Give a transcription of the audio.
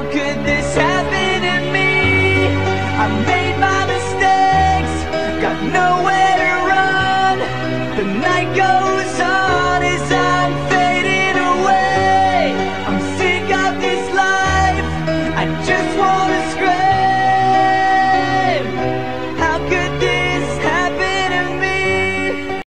How could this happen to me? I made my mistakes, got nowhere to run. The night goes on as I'm fading away. I'm sick of this life, I just wanna scream.